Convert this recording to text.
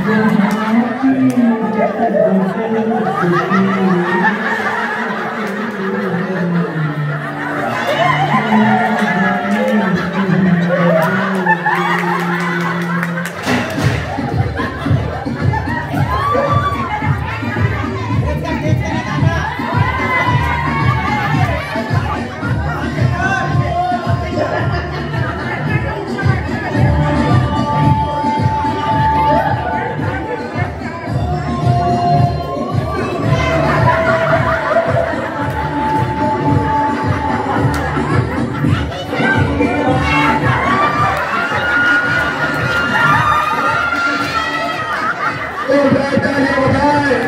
I'm happy, I'm happy, I'm happy, I'm happy, I'm 我们加油！我们。